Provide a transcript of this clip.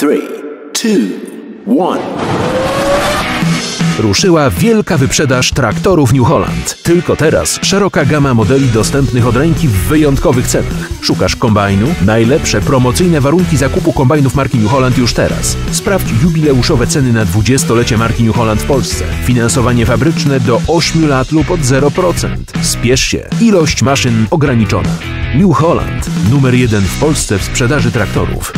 three, two, one. Ruszyła wielka wyprzedaż traktorów New Holland. Tylko teraz szeroka gama modeli dostępnych od ręki w wyjątkowych cenach. Szukasz kombajnu? Najlepsze promocyjne warunki zakupu kombajnów marki New Holland już teraz. Sprawdź jubileuszowe ceny na 20-lecie marki New Holland w Polsce. Finansowanie fabryczne do 8 lat lub od 0%. Spiesz się. Ilość maszyn ograniczona. New Holland. Numer jeden w Polsce w sprzedaży traktorów.